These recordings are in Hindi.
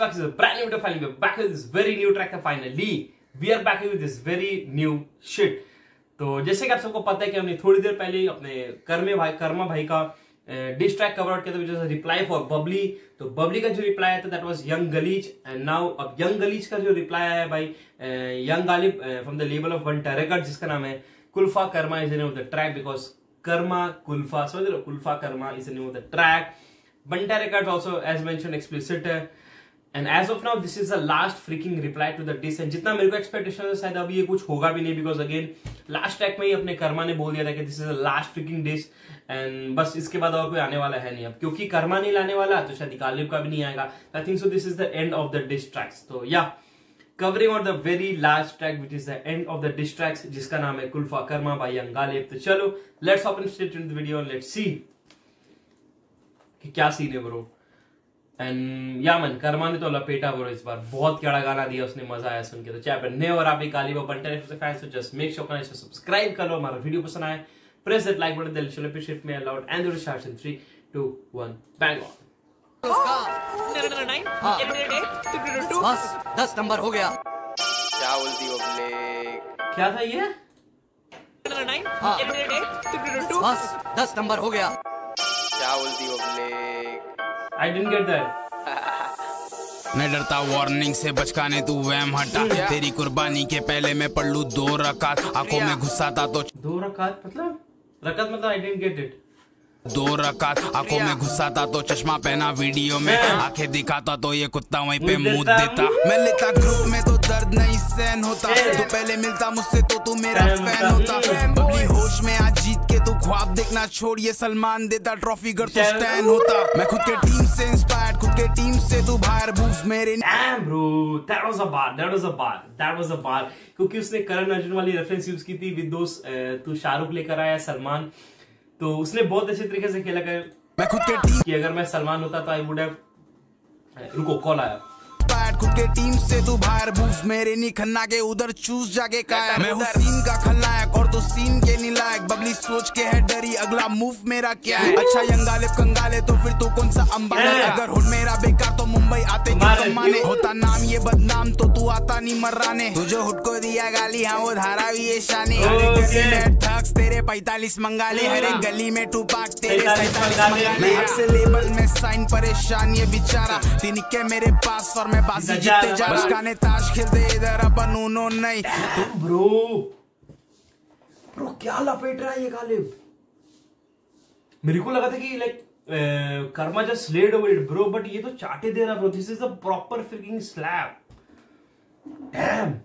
back to the brand new video finally. We're back with this very new track finally. We are back with this very new shit. तो जैसे कि आप सबको पता है कि हमने थोड़ी देर पहले अपने कर्मे भाई कर्मा भाई का डिस ट्रैक कवर आउट किया था रिप्लाई फॉर बबली तो बबली का जो रिप्लाई आया था that was young गलीज and now अब यंग गलीज का जो रिप्लाई आया है भाई young Ghalib from the level of one टेरेकट जिसका नाम है Kulfa Karma is name of the track because Karma Kulfa समझ लो Kulfa Karma is name of the track Banta Records also, as mentioned, explicit है and as of now this is the last freaking reply to the diss and जितना मेरे को एक्सपेक्टेशन है, शायद अभी ये कुछ होगा भी नहीं बिकॉज़ अगेन लास्ट ट्रैक में ही अपने कर्मा ने बोल दिया था कि this is the last freaking diss and बस इसके बाद और कोई आने वाला है नहीं अब। क्योंकि कर्मा नहीं लाने वाला तो शायद गालिब का भी नहीं आएगा। I think so this is the end of the diss tracks तो yeah covering on the very last track which is the end of the diss tracks जिसका नाम है कुल्फा कर्मा बाई गालिब तो चलो let's open state in the let's see कि क्या सीन है ब्रो एंड या मन कर्मा ने तो लपेटा ब्रो इस बार। बहुत कड़ा गाना दिया उसने मज़ा आया सुन के तो। चाहे नए और आप भी काली बंटन से फैंस तो जस्ट मेक श्योर करना सब्सक्राइब कर लो हमारा वीडियो पसंद आए। प्रेस दैट लाइक बटन दिल चलो appreciate me aloud and the start in 3 2 1 bang on बस दस नंबर हो गया। क्या बोलती हो क्या था ये? हाँ। बस दस नंबर हो गया। क्या बोलती हो आई डिडंट गेट दैट मैं डरता वार्निंग से बचकाने तू वैम हटा। तेरी कुर्बानी के पहले मैं पढ़ लू दो रकात। आँखों में गुस्सा था तो दो रकात मतलब? रकात मतलब आई डिडंट गेट इट दो रकात। आँखों में गुस्सा था तो चश्मा पहना वीडियो में। आँखें दिखाता तो ये कुत्ता वहीं पे मुँह देता। मैं लेता ग्रुप में तो दर्द नहीं सहन होता। तो पहले मिलता मुझसे तो तू मेरा फ़ैन होता। बबली होश में ख्वाब देखना छोड़ ये सलमान देता ट्रॉफी कर तो स्टैंड होता। मैं खुद के टीम से इंस्पायर्ड खुद के टीम से तू बाहर मूव मेरे Damn, bro, that was a bar, that was a bar, that was a bar. क्योंकि उसने करण अर्जुन वाली रेफरेंस यूज़ की थी विद दोस्त तू शाहरुख लेकर आया सलमान। तो उसने बहुत अच्छे तरीके से खेला कर मैं खुद के टीम कि अगर मैं सलमान होता तो आई वुड हैव रुको कॉल आया। खुद के टीम से तू बाहर मूव मेरे नहीं खन्ना के उधर चूस जाके काया। मैं हूँ सीन का खलनायक और तो सीन के नहीं लायक बबली सोच के है अगला मूव मेरा क्या है? अच्छा यंगाले कंगाले तो फिर तू कौन सा अंबानी अगर हुड मेरा बेकार तो मुंबई आते कमाने? होता नाम ये बदनाम तो तू आता नहीं मर्राने। तुझे हुड को दिया गाली हाँ वो धारा भी ये शानी। हर गली में ठग्स तेरे पैतालीस मंगाले। हर गली में टू पाक तेरे 45 सैतालीस मंगाले। मंगाले। से लेबल में साइन परेशान ये बेचारा। तीन के मेरे पास और मैं बाजी जीतते जा। रहा। ताश खेलते इधर अपन उनो नहीं। ब्रो ब्रो क्या लपेट रहा है ये गालिब? मेरे को लगा था कि like karma just slayed over it bro but ये तो चाटे दे रहा bro this is a proper freaking slab damn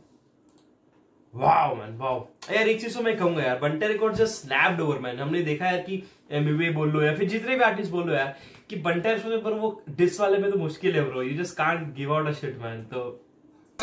wow man wow यार, एक चीज़ तो मैं कहूँगा यार Banta record just slabbed over man हमने देखा है कि एमबीबी बोल लो या फिर जितने भी आर्टिस्ट बोल लो यार, कि बंटे पर वो डिस वाले में तो मुश्किल है bro you just can't give out a shit man तो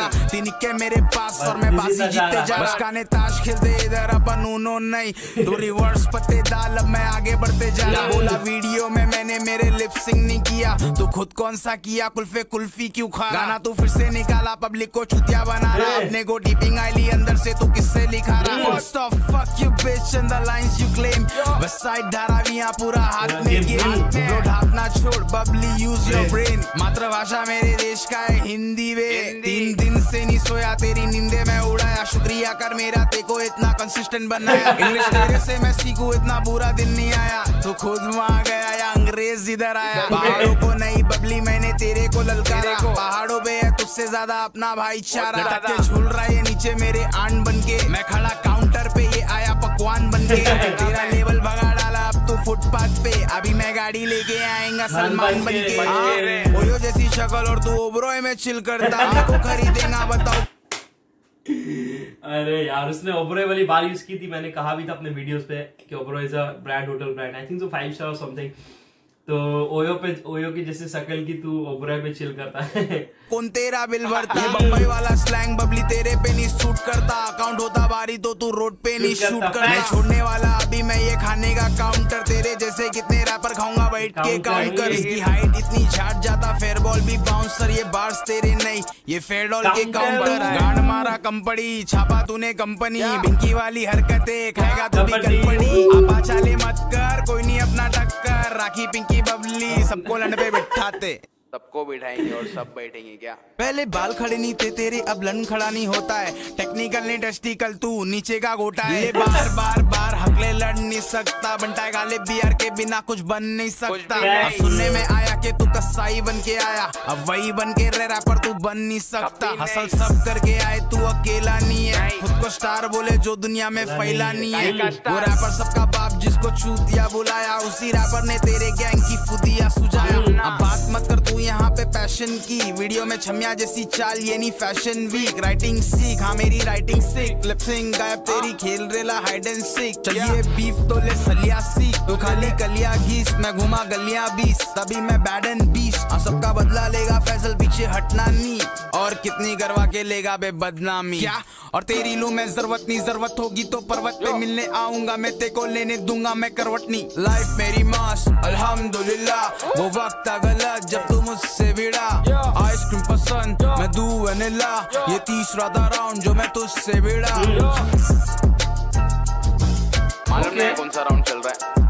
तीन के मेरे पास और मैं बाजी जीतते जा रहा। गाने ताश खेलते इधर अपन उनो नहीं। तो रिवर्स पत्ते डाल अब मैं आगे बढ़ते जा रहा। बोला। वीडियो में मैंने मेरे लिप सिंग नहीं किया। तो खुद कौन सा किया? कुल्फे कुल्फी क्यों खा गाना तू फिर से निकाला पब्लिक को छुतिया बना रहा। अपने को टिपिंग आईली अंदर से तू किससे लिखा रहा? First of fuck you bitch and the lines you claim west side धारावियाँ पूरा हाथ में गेम ब्रो ढापना छोड़ बबली यूज़ योर ब्रेन मातृभाषा मेरे देश का है हिंदी वे। तीन सोया तेरी नींदे में उड़ाया। शुक्रिया कर मेरा तेको इतना कंसिस्टेंट बनाया। इंग्लिश तेरे से मैं सीखूं इतना बुरा दिन नहीं आया। तो खुद वहाँ गया या अंग्रेज़ इधर आया। पहाड़ों को नहीं बबली मैंने तेरे को ललकारा। पहाड़ों पे है तुझसे ज़्यादा अपना भाईचारा। के झूल रहा है नीचे मेरे आन बन के मैं खड़ा काउंटर पे ये आया पकवान बन के तेरा लेवल भगा डाला अब तू फुटपाथ पे। अभी मैं गाड़ी लेके आएगा सलमान बन के हाँ, ओयो जैसी शक्ल और तू ओबरोय में चिल करता को खरीदेगा बताओ। अरे यार, उसने ओबरे वाली बाल यूज़ की थी, मैंने कहा भी था अपने वीडियोस पे कि Oberoi is a brand hotel brand I think so five star और समथिंग तो ओयो पे ओयो की जैसे शकल की तू ओबरोय पे चिल करता है। कौन तेरा बिल भरता? ये बम्बई वाला स्लैंग बबली तेरे पे नहीं सूट करता। अकाउंट होता बारी तो तू रोड पे नहीं शूट करता। कर मैं छोड़ने वाला अभी मैं ये खाने का काउंटर तेरे जैसे कितने रैपर खाऊँगा? बैठ के काउंट कर इसकी हाइट इतनी झाट जाता। फेयर बॉल भी बाउंसर ये बार्स तेरे नहीं। ये फेडॉल के काउंटर है। गांड मारा कंपनी छापा तूने कंपनी। बिंकी वाली हरकतें खाएगा तू भी कंपनी। कंपनी। आपा चाले मत कर कोई नहीं अपना टक्कर। राखी पिंकी बबली सबको लंड बिठाते। सबको बिठाएँगे और सब बैठेंगे क्या? पहले बाल खड़े नहीं थे तेरे अब लन खड़ा नहीं होता है। टेक्निकल नहीं टेस्टिकल तू नीचे का गोटा है। ये बार बार बार हकले लड़ नहीं सकता। बनता गाले बियर के बिना कुछ बन नहीं सकता। अब सुनने में आया कि तू कसाई बन के आया। अब वही बन के रह रैपर तू बन नहीं सकता। हसल सब करके आए तू अकेला नहीं है। खुद को स्टार बोले जो दुनिया में फैला नहीं है। वो रैपर सबका बाप जिसको चूतिया बुलाया उसी रैपर ने तेरे गैंग की फुदिया सुझाया। अब बात मत कर पैशन की वीडियो में छमिया जैसी चाल ये नहीं फ़ैशन वीक राइटिंग सीख हाँ मेरी राइटिंग सीख लिपसिंग गायब तेरी खेल रेला हाइड एंड सीख चाहिए बीफ तो ले सलिया सीख तो खाली कलिया घीस मैं घुमा गलिया बीस। तभी मैं बैड एंड बीस सबका बदला लेगा फैसल पीछे हटना नहीं। और कितनी करवा के लेगा बे बदनामी। क्या? और तेरी लू मैं ज़रूरत नहीं ज़रूरत होगी तो पर्वत पे मिलने आऊँगा। मैं ते को लेने दूँगा मैं करवट नहीं। लाइफ मेरी मस्त अल्हम्दुलिल्लाह वो वक्त था गलत जब तू मुझसे भिड़ा। आइसक्रीम पसंद मैं दू वनीला ये तीसरा था राउंड जो मैं तुझसे भिड़ा। मालूम नहीं कौन सा राउंड चल रहा है।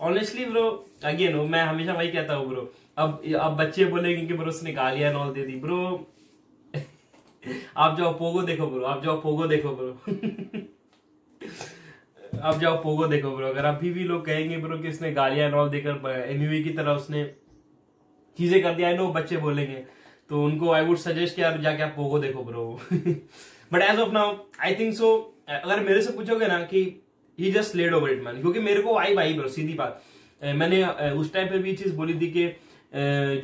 ऑनेस्टली ब्रो अगेन मैं हमेशा वही कहता हूँ ब्रो अब अब बच्चे बोलेंगे कि ब्रो उसने गालियाँ नॉल दे दी ब्रो आप जाओ पोगो देखो ब्रो आप जाओ पोगो देखो ब्रो आप जाओ पोगो देखो ब्रो अगर अभी भी लोग कहेंगे ब्रो कि उसने गालियाँ नॉल देकर एमयूवी की तरह उसने चीज़ें कर दिया आई नो बच्चे बोलेंगे. तो उनको आई वुड सजेस्ट कि यार जाके आप पोगो देखो bro but as of now I think so अगर मेरे से पूछोगे ना कि he just laid over it man क्योंकि मेरे को आई भाई ब्रो सीधी बात। मैंने उस टाइम पे भी चीज़ बोली थी कि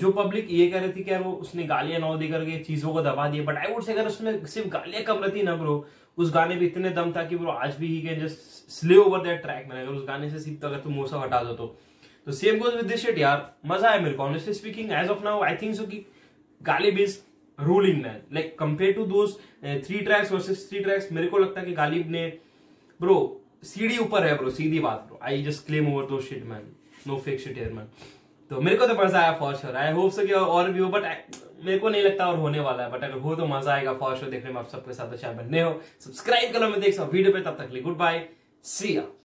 जो पब्लिक ये कह रही थी कि यार वो उसने गालियाँ नौ दे करके चीज़ों को दबा दिया। बट आई वुड से अगर उसमें सिर्फ़ गालियाँ कम रहती ना ब्रो उस गाने में इतने दम था कि ब्रो आज भी he can just slay over that track मैंने अगर उस गाने से सिर्फ़ अगर तुम मोसा हटा दो तो। तो same goes with this shit यार। मज़ा आया मेरे को honestly speaking as of now I think so कि Ghalib is ruling man like compare to those three tracks versus three tracks मेरे को लगता है कि गालिब ने ब्रो सीढ़ी ऊपर है ब्रो सीधी बात bro I just claim over those shit man no fake shit here man तो मेरे को तो मज़ा आया for sure I hope so कि और भी हो बट मेरे को नहीं लगता और होने वाला है बट अगर हो तो मज़ा आएगा फॉर श्योर देखने में आप सबके साथ अच्छा बनने नए हो. सब्सक्राइब करो मैं देख सकता वीडियो पे, तब तक गुड बाय सी या